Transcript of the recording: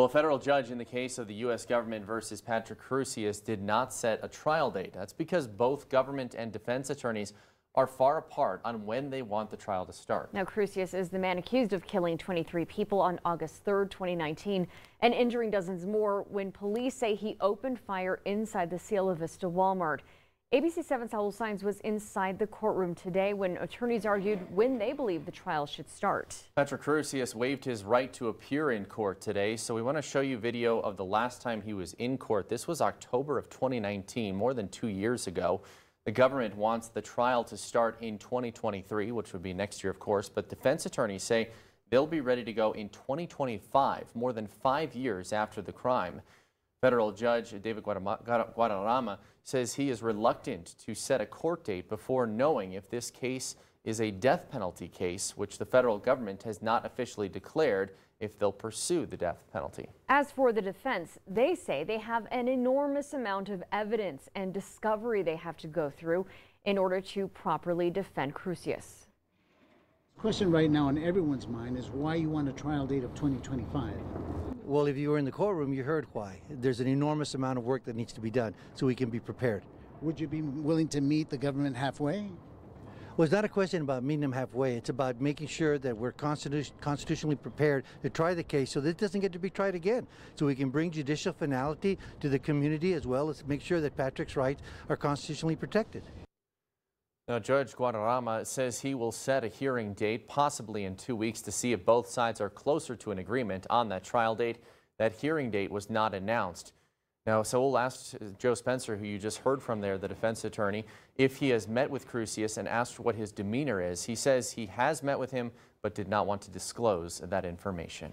Well, a federal judge in the case of the U.S. government versus Patrick Crusius did not set a trial date. That's because both government and defense attorneys are far apart on when they want the trial to start. Now, Crusius is the man accused of killing 23 people on August 3, 2019, and injuring dozens more when police say he opened fire inside the Cielo Vista Walmart. ABC 7's Saul Saenz was inside the courtroom today when attorneys argued when they believe the trial should start. Patrick Crusius waived his right to appear in court today, so we want to show you video of the last time he was in court. This was October of 2019, more than two years ago. The government wants the trial to start in 2023, which would be next year, of course, but defense attorneys say they'll be ready to go in 2025, more than five years after the crime. Federal Judge David Guaderrama says he is reluctant to set a court date before knowing if this case is a death penalty case, which the federal government has not officially declared if they'll pursue the death penalty. As for the defense, they say they have an enormous amount of evidence and discovery they have to go through in order to properly defend Crusius. The question right now on everyone's mind is why you want a trial date of 2025. Well, if you were in the courtroom, you heard why. There's an enormous amount of work that needs to be done so we can be prepared. Would you be willing to meet the government halfway? Well, it's not a question about meeting them halfway. It's about making sure that we're constitutionally prepared to try the case so that it doesn't get to be tried again. So we can bring judicial finality to the community as well as make sure that Patrick's rights are constitutionally protected. Now, Judge Guaderrama says he will set a hearing date, possibly in two weeks, to see if both sides are closer to an agreement on that trial date. That hearing date was not announced. Now, Saul asked Joe Spencer, who you just heard from there, the defense attorney, if he has met with Crusius and asked what his demeanor is. He says he has met with him, but did not want to disclose that information.